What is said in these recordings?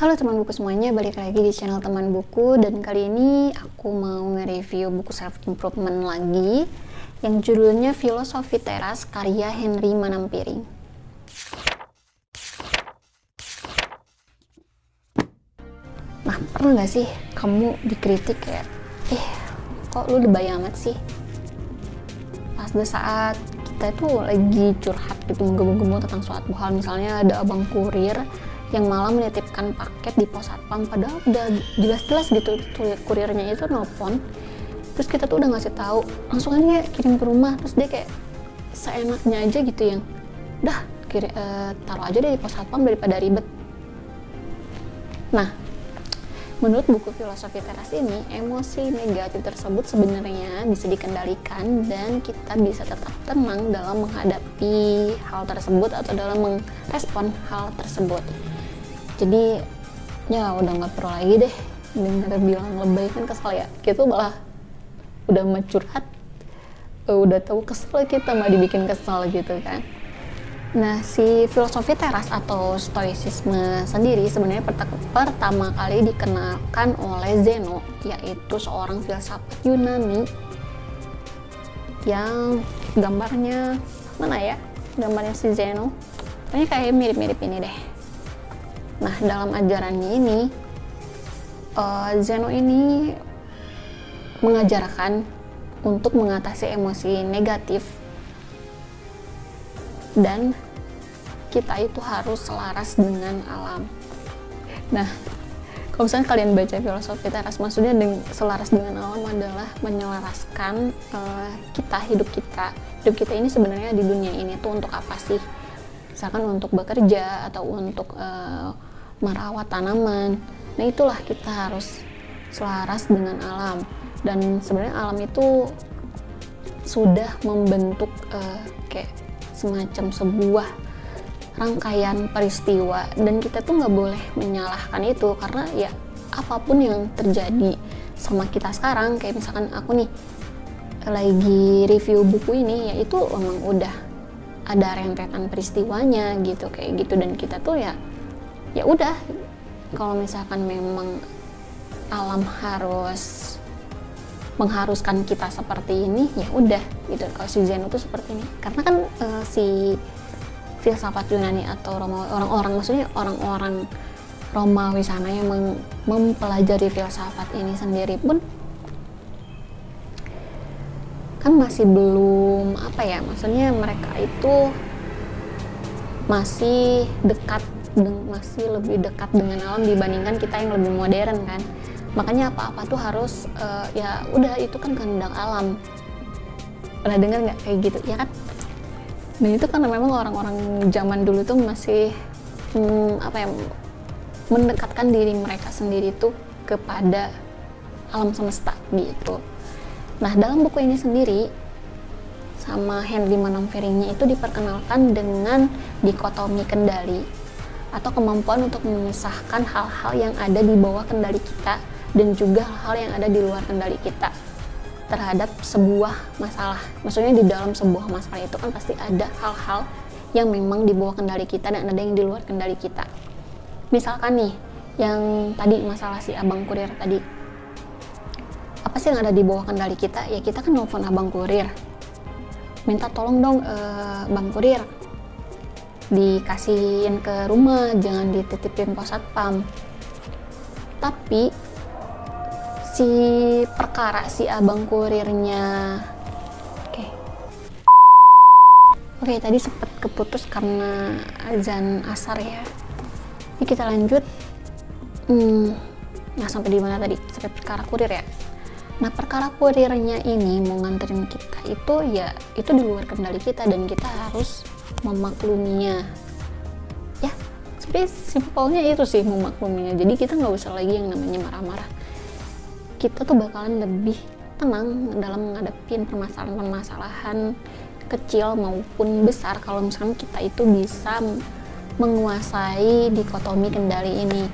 Halo teman buku semuanya, balik lagi di channel teman buku dan kali ini aku mau nge-review buku self improvement lagi yang judulnya Filosofi Teras karya Henry Manampiring. Nah, pernah gak sih kamu dikritik kayak, eh kok lu lebay amat sih? Pas di saat kita itu lagi curhat gitu menggebu-gebu tentang suatu hal misalnya ada abang kurir yang malah menitipkan paket di pos satpam padahal udah jelas-jelas gitu kurirnya itu nelfon terus kita tuh udah ngasih tahu langsung aja kirim ke rumah terus dia kayak seenaknya aja gitu yang dah kiri, uh, taruh aja deh di pos satpam daripada ribet nah Menurut buku filosofi teras ini, emosi negatif tersebut sebenarnya bisa dikendalikan dan kita bisa tetap tenang dalam menghadapi hal tersebut atau dalam merespon hal tersebut. Jadi ya udah nggak perlu lagi deh dengar bilang lebay kan kesel ya. Gitu malah udah mencurhat, udah tahu kesel kita mah dibikin kesel gitu kan. Nah, si filosofi teras atau stoicisme sendiri sebenarnya pertama kali dikenalkan oleh Zeno, yaitu seorang filsafat Yunani yang gambarnya mana ya? Gambarnya si Zeno. Ini kayak mirip-mirip ini deh. Nah, dalam ajarannya ini uh, Zeno ini mengajarkan untuk mengatasi emosi negatif dan kita itu harus selaras dengan alam. Nah, kalau misalnya kalian baca filosofi teras, maksudnya deng selaras dengan alam adalah menyelaraskan uh, kita hidup kita. Hidup kita ini sebenarnya di dunia ini tuh untuk apa sih? Misalkan untuk bekerja atau untuk uh, merawat tanaman. Nah, itulah kita harus selaras dengan alam. Dan sebenarnya alam itu sudah membentuk uh, kayak semacam sebuah rangkaian peristiwa dan kita tuh nggak boleh menyalahkan itu karena ya apa pun yang terjadi sama kita sekarang kayak misalkan aku nih lagi review buku ini ya itu emang udah ada rentetan peristiwanya gitu kayak gitu dan kita tuh ya ya udah. Kalau misalkan memang alam harus mengharuskan kita seperti ini ya udah gitu. Kalau si Zeno tuh seperti ini. Karena kan uh, si filsafat Yunani atau orang-orang maksudnya orang-orang Romawi sana yang mempelajari filsafat ini sendiri pun kan masih belum apa ya maksudnya mereka itu masih dekat masih lebih dekat dengan alam dibandingkan kita yang lebih modern kan? Makanya apa-apa tuh harus uh, ya udah itu kan kehendak alam. Pernah dengar nggak kayak gitu? Ya kan? Dan itu karena memang orang-orang zaman dulu tuh masih hmm, apa ya mendekatkan diri mereka sendiri tuh kepada alam semesta gitu. Nah dalam buku ini sendiri sama Henry Manamferingnya itu diperkenalkan dengan dikotomi kendali atau kemampuan untuk memisahkan hal-hal yang ada di bawah kendali kita dan juga hal-hal yang ada di luar kendali kita terhadap sebuah masalah. Maksudnya di dalam sebuah masalah itu kan pasti ada hal-hal yang memang di bawah kendali kita dan ada yang di luar kendali kita. Misalkan nih, yang tadi masalah si abang kurir tadi. Apa sih yang ada di bawah kendali kita? Ya kita kan nelfon abang kurir. Minta tolong dong eh, bang kurir dikasihin ke rumah, jangan dititipin pos satpam. Tapi si perkara si abang kurirnya oke okay. oke okay, tadi sempat keputus karena azan asar ya ini kita lanjut hmm, nah sampai di mana tadi sampai perkara kurir ya nah perkara kurirnya ini mau nganterin kita itu ya itu di luar kendali kita dan kita harus memakluminya. Ya tapi simpelnya itu sih memakluminya. Jadi kita nggak usah lagi yang namanya marah-marah. Kita tuh bakalan lebih tenang dalam menghadapi permasalahan-permasalahan kecil maupun besar. Kalau misalnya kita itu bisa menguasai dikotomi kendali ini.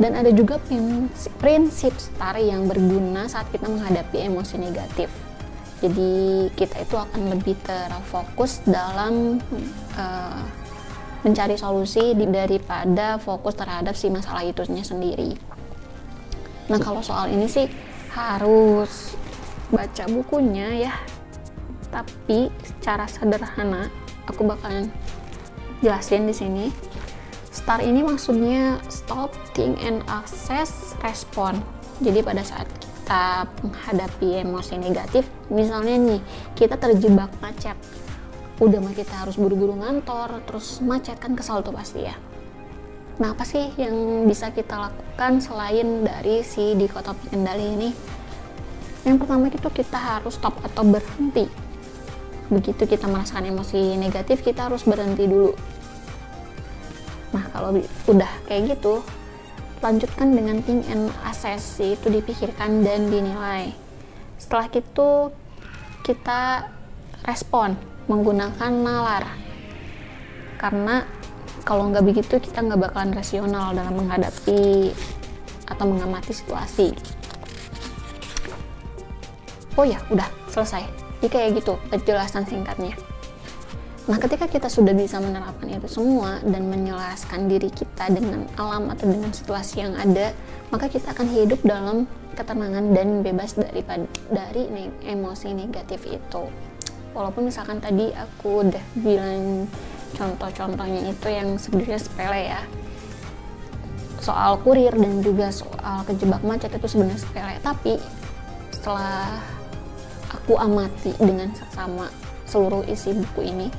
Dan ada juga prinsip, prinsip star yang berguna saat kita menghadapi emosi negatif jadi kita itu akan lebih terfokus dalam uh, mencari solusi daripada fokus terhadap si masalah itu sendiri. Nah kalau soal ini sih harus baca bukunya ya, tapi secara sederhana aku bakalan jelasin di sini. STAR ini maksudnya stop, think, and access, respond. Jadi pada saat kita menghadapi emosi negatif, misalnya nih kita terjebak macet, udah mah kita harus buru-buru ngantor, terus macet kan kesal tuh pasti ya. Nah apa sih yang bisa kita lakukan selain dari si dikotomi kendali ini? Yang pertama itu kita harus stop atau berhenti. Begitu kita merasakan emosi negatif, kita harus berhenti dulu Nah, kalau udah kayak gitu, lanjutkan dengan think and assess, itu dipikirkan dan dinilai. Setelah itu, kita respon menggunakan nalar. Karena kalau nggak begitu, kita nggak bakalan rasional dalam menghadapi atau mengamati situasi. Oh ya, udah selesai. Jadi kayak gitu penjelasan singkatnya. Nah, ketika kita sudah bisa menerapkan itu semua dan menyelaraskan diri kita dengan alam atau dengan situasi yang ada, maka kita akan hidup dalam ketenangan dan bebas dari ne emosi negatif itu. Walaupun misalkan tadi aku udah bilang contoh-contohnya itu yang sebenarnya sepele ya. Soal kurir dan juga soal kejebak macet itu sebenarnya sepele, tapi setelah aku amati dengan seksama seluruh isi buku ini,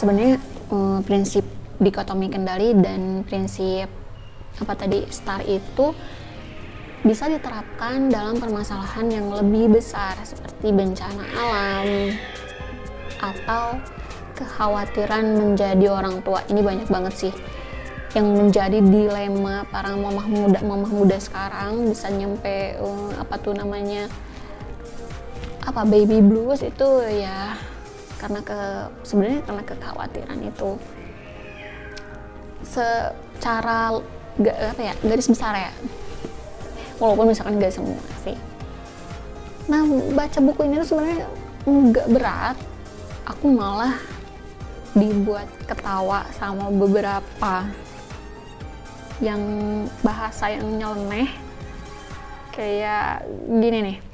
sebenarnya uh, prinsip dikotomi kendali dan prinsip apa tadi star itu bisa diterapkan dalam permasalahan yang lebih besar seperti bencana alam atau kekhawatiran menjadi orang tua. Ini banyak banget sih yang menjadi dilema para mamah muda mamah muda sekarang. Bisa nyampe uh, apa tuh namanya apa baby blues itu ya karena ke sebenarnya karena kekhawatiran itu. Secara gak apa ya garis besar ya. Walaupun misalkan gak semua sih. Nah baca buku ini tuh sebenarnya nggak berat. Aku malah dibuat ketawa sama beberapa yang bahasa yang nyeleneh. Kayak gini nih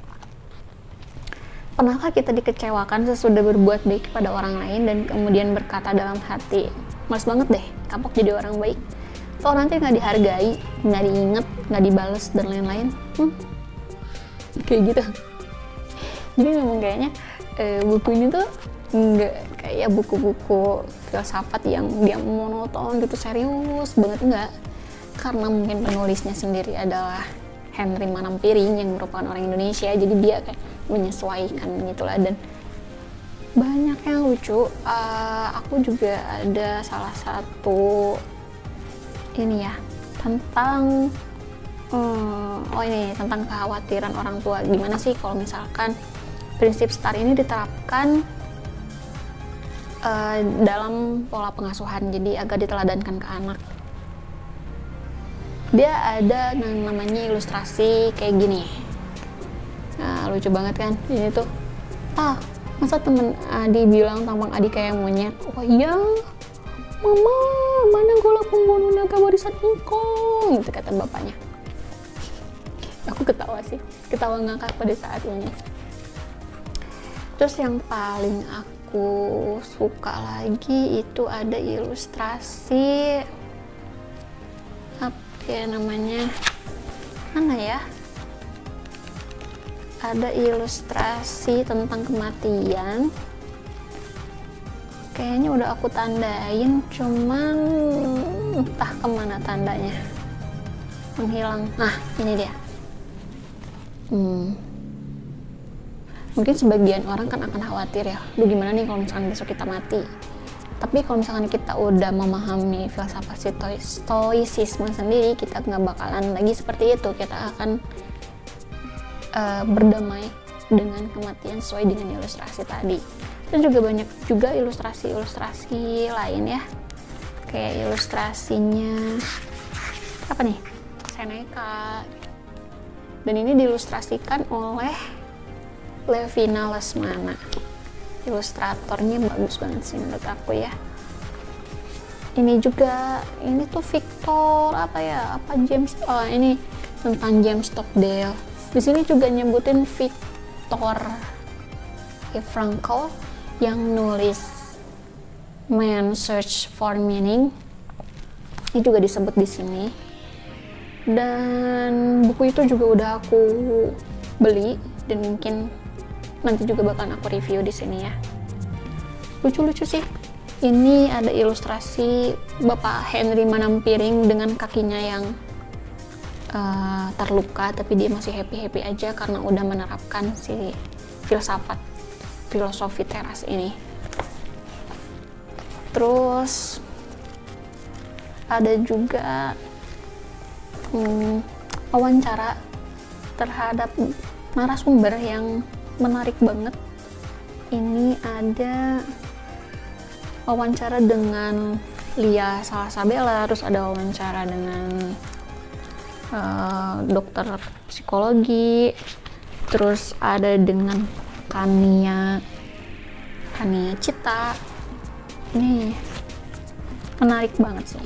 Pernahkah kita dikecewakan sesudah berbuat baik kepada orang lain dan kemudian berkata dalam hati, males banget deh, kapok jadi orang baik. Soal nanti nggak dihargai, nggak diinget, nggak dibales dan lain-lain. Hmm. Kayak gitu. Jadi memang kayaknya e, buku ini tuh nggak kayak buku-buku filsafat yang dia monoton gitu serius banget nggak karena mungkin penulisnya sendiri adalah Henry Manampiring yang merupakan orang Indonesia. Jadi dia kayak menyesuaikan gitulah dan banyak yang lucu. Uh, aku juga ada salah satu ini ya tentang um, oh ini tentang kekhawatiran orang tua. Gimana sih kalau misalkan prinsip STAR ini diterapkan uh, dalam pola pengasuhan jadi agak diteladankan ke anak dia ada yang namanya ilustrasi kayak gini. Nah lucu banget kan? Ini tuh ah masa temen Adi bilang tampang Adi kayak monyet? Oh iya. Mama mana gola pembunuh naga warisan ingkong itu kata bapaknya. Aku ketawa sih. Ketawa ngakak pada saat ini. Terus yang paling aku suka lagi itu ada ilustrasi ya namanya mana ya? Ada ilustrasi tentang kematian. Kayaknya udah aku tandain cuman entah ke mana tandanya. Menghilang. Nah ini dia. Hmm. mungkin sebagian orang kan akan khawatir ya. Lu gimana nih kalau misalkan besok kita mati tapi kalau misalkan kita udah memahami filsafat stoicisme sendiri kita nggak bakalan lagi seperti itu. Kita akan uh, berdamai dengan kematian sesuai dengan ilustrasi tadi. Dan juga banyak juga ilustrasi-ilustrasi lain ya. Kayak ilustrasinya apa nih? Seneca. Dan ini diilustrasikan oleh Levina Lesmana ilustratornya bagus banget sih menurut aku ya. Ini juga ini tuh Victor apa ya apa James oh ini tentang James Stockdale. Di sini juga nyebutin Victor. Frankl yang nulis Man Search for Meaning. Ini juga disebut di sini. Dan buku itu juga udah aku beli dan mungkin nanti juga bakal aku review di sini ya. Lucu-lucu sih. Ini ada ilustrasi Bapak Henry Manampiring dengan kakinya yang uh, terluka tapi dia masih happy-happy aja karena udah menerapkan si filsafat filosofi teras ini. Terus ada juga hmm, wawancara terhadap narasumber yang menarik banget. Ini ada wawancara dengan Lia Salasabella terus ada wawancara dengan uh, dokter psikologi terus ada dengan Kania Kania Cita. Ini menarik banget sih.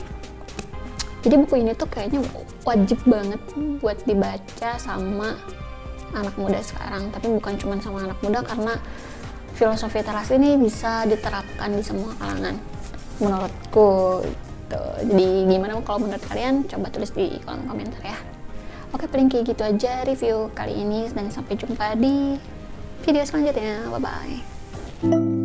Jadi buku ini tuh kayaknya wajib banget buat dibaca sama anak muda sekarang tapi bukan cuma sama anak muda karena filosofi teras ini bisa diterapkan di semua kalangan menurutku gitu. jadi gimana kalau menurut kalian coba tulis di kolom komentar ya. Oke paling kayak gitu aja review kali ini dan sampai jumpa di video selanjutnya. Bye bye